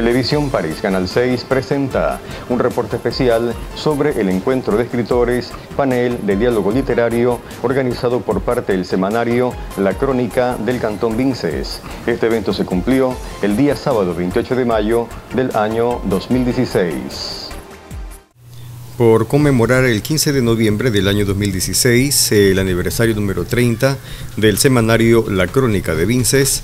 Televisión París, Canal 6, presenta un reporte especial sobre el encuentro de escritores, panel de diálogo literario organizado por parte del semanario La Crónica del Cantón Vinces. Este evento se cumplió el día sábado 28 de mayo del año 2016. Por conmemorar el 15 de noviembre del año 2016, el aniversario número 30 del semanario La Crónica de Vinces,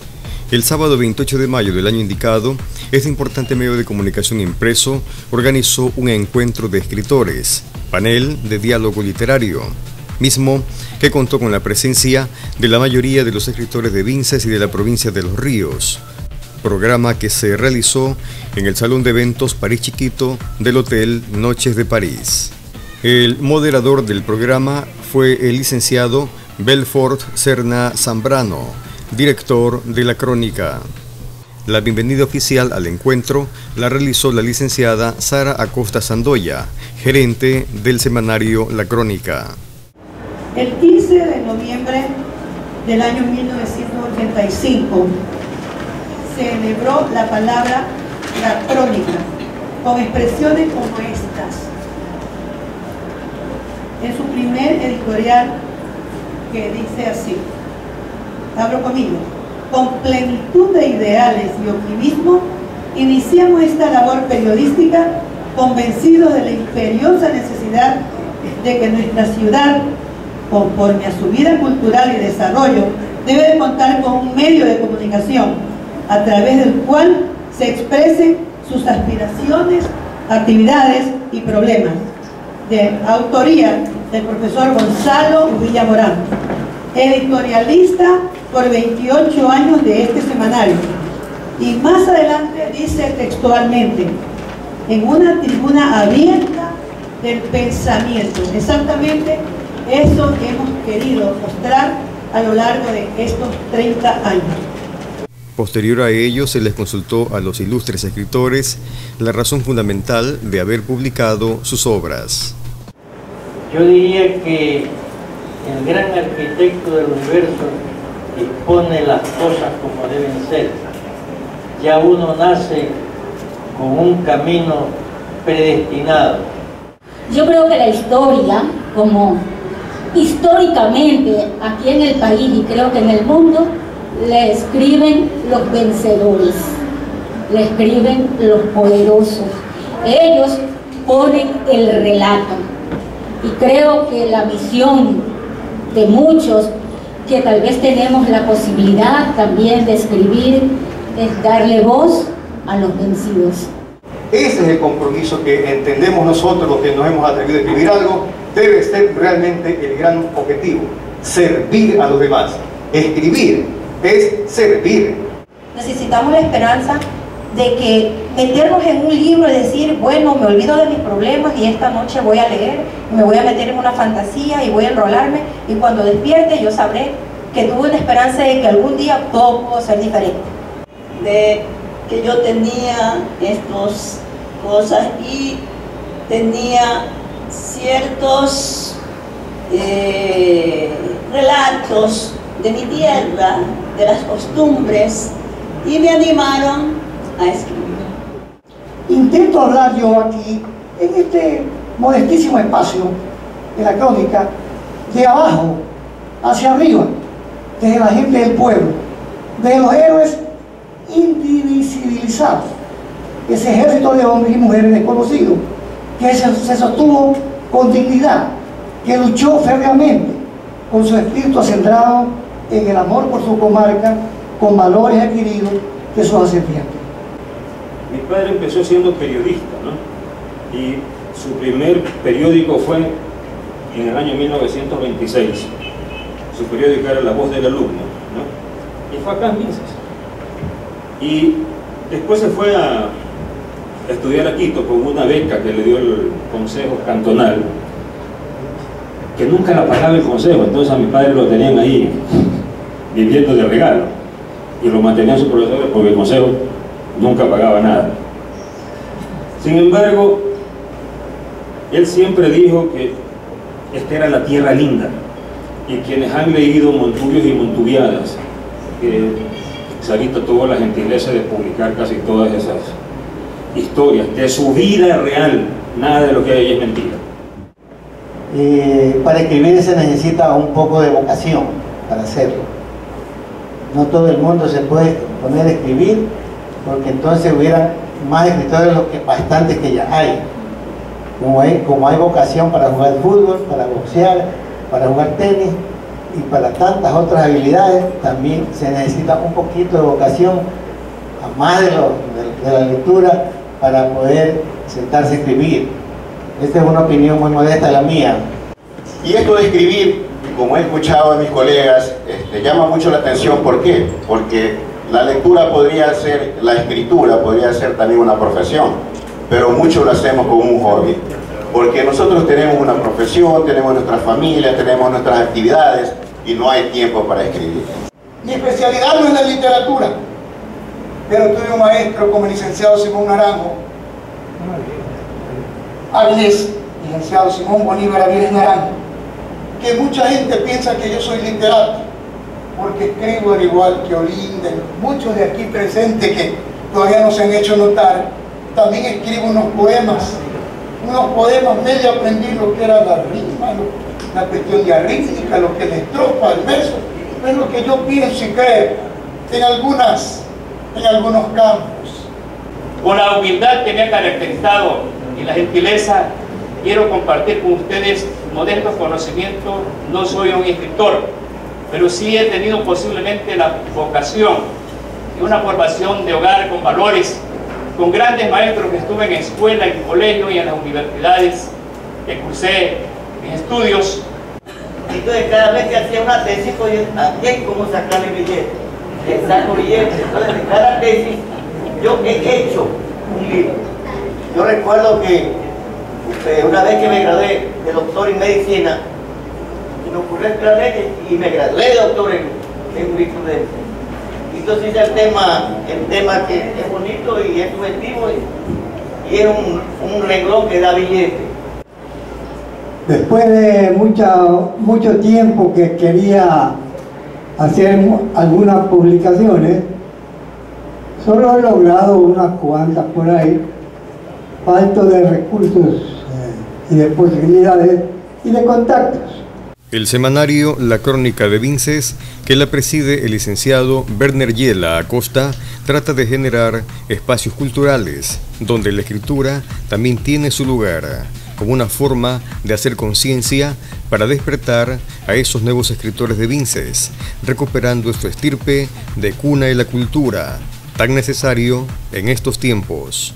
el sábado 28 de mayo del año indicado, este importante medio de comunicación impreso organizó un encuentro de escritores, panel de diálogo literario, mismo que contó con la presencia de la mayoría de los escritores de Vinces y de la provincia de Los Ríos, programa que se realizó en el Salón de Eventos París Chiquito del Hotel Noches de París. El moderador del programa fue el licenciado Belfort Serna Zambrano, director de la crónica. La bienvenida oficial al encuentro la realizó la licenciada Sara Acosta Sandoya, gerente del semanario La Crónica. El 15 de noviembre del año 1985 se celebró la palabra La Crónica con expresiones como estas. En su primer editorial que dice así, abro conmigo, con plenitud de ideales y optimismo, iniciamos esta labor periodística convencidos de la imperiosa necesidad de que nuestra ciudad, conforme a su vida cultural y desarrollo, debe de contar con un medio de comunicación a través del cual se expresen sus aspiraciones, actividades y problemas. De autoría del profesor Gonzalo Villamorán, editorialista por 28 años de este semanario. Y más adelante dice textualmente, en una tribuna abierta del pensamiento. Exactamente eso hemos querido mostrar a lo largo de estos 30 años. Posterior a ello, se les consultó a los ilustres escritores la razón fundamental de haber publicado sus obras. Yo diría que el gran arquitecto del universo dispone las cosas como deben ser. Ya uno nace con un camino predestinado. Yo creo que la historia, como históricamente aquí en el país y creo que en el mundo, le escriben los vencedores, le escriben los poderosos. Ellos ponen el relato. Y creo que la misión de muchos que tal vez tenemos la posibilidad también de escribir, es darle voz a los vencidos. Ese es el compromiso que entendemos nosotros los que nos hemos atrevido a escribir algo, debe ser realmente el gran objetivo, servir a los demás. Escribir es servir. Necesitamos la esperanza de que meternos en un libro y decir, bueno, me olvido de mis problemas y esta noche voy a leer, me voy a meter en una fantasía y voy a enrolarme y cuando despierte yo sabré que tuve una esperanza de que algún día todo pudo ser diferente. De que yo tenía estas cosas y tenía ciertos eh, relatos de mi tierra, de las costumbres, y me animaron a escribir. Intento hablar yo aquí, en este modestísimo espacio de la crónica, de abajo hacia arriba, desde la gente del pueblo, de los héroes indivisibilizados, ese ejército de hombres y mujeres desconocidos, que se, se sostuvo con dignidad, que luchó férreamente con su espíritu acendrado en el amor por su comarca, con valores adquiridos de sus ascendientes. Mi padre empezó siendo periodista. Y su primer periódico fue en el año 1926. Su periódico era La Voz del Alumno, ¿no? Y fue acá en. Y después se fue a estudiar a Quito con una beca que le dio el Consejo Cantonal, que nunca la pagaba el Consejo, entonces a mi padre lo tenían ahí viviendo de regalo y lo mantenían sus profesores porque el Consejo nunca pagaba nada. Sin embargo, él siempre dijo que esta era la tierra linda y quienes han leído Montubios y Montubiadas, que Sarita tuvo la gentileza de publicar casi todas esas historias, de su vida real, nada de lo que hay es mentira. Eh, para escribir se necesita un poco de vocación para hacerlo. No todo el mundo se puede poner a escribir porque entonces hubiera más escritores los que bastantes que ya hay. Como hay, como vocación para jugar fútbol, para boxear, para jugar tenis y para tantas otras habilidades, también se necesita un poquito de vocación, a más de, de la lectura, para poder sentarse a escribir. Esta es una opinión muy modesta la mía. Y esto de escribir, como he escuchado de mis colegas, este, llama mucho la atención. ¿Por qué? Porque la lectura podría ser, la escritura podría ser también una profesión, pero muchos lo hacemos como un hobby. Porque nosotros tenemos una profesión, tenemos nuestra familia, tenemos nuestras actividades y no hay tiempo para escribir. Mi especialidad no es la literatura, pero tuve un maestro como el licenciado Simón Naranjo, Avilés, licenciado Simón Bolívar Avilés Naranjo, que mucha gente piensa que yo soy literato, porque escribo al igual que Olinda, muchos de aquí presentes que todavía no se han hecho notar, también escribo unos poemas, unos poemas medio aprendí lo que era la rima, la cuestión de arrítmica, lo que la estrofa, el verso, es lo que yo pienso y creo en algunas, en algunos campos. Con la humildad que me ha caracterizado y la gentileza, quiero compartir con ustedes modesto conocimiento. No soy un escritor, pero sí he tenido posiblemente la vocación y una formación de hogar con valores, con grandes maestros que estuve en escuela, en colegio y en las universidades que cursé en estudios. Entonces cada vez que hacía una tesis, pues aquí cómo sacarle billete. Le saco billete. Entonces de cada tesis yo he hecho un libro. Yo recuerdo que eh, una vez que me gradué de doctor en medicina, ocurrió claramente y me gradué de doctor en, en jurisprudencia. Entonces hice el tema, el tema que es bonito y es subjetivo y, y es un, un que da billete. Después de mucha, mucho tiempo que quería hacer algunas publicaciones, solo he logrado unas cuantas por ahí, falto de recursos eh, y de posibilidades y de contactos. El semanario La Crónica de Vinces, que la preside el licenciado Werner Yela Acosta, trata de generar espacios culturales donde la escritura también tiene su lugar, como una forma de hacer conciencia para despertar a esos nuevos escritores de Vinces, recuperando su estirpe de cuna de la cultura, tan necesario en estos tiempos.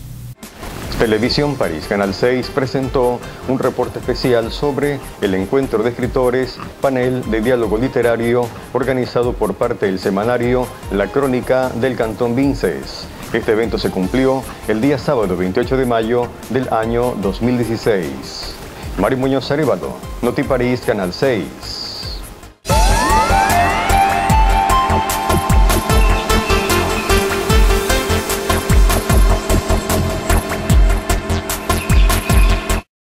Televisión París Canal 6 presentó un reporte especial sobre el encuentro de escritores, panel de diálogo literario organizado por parte del semanario La Crónica del Cantón Vinces. Este evento se cumplió el día sábado 28 de mayo del año 2016. Mario Muñoz Arevalo, Noti París Canal 6.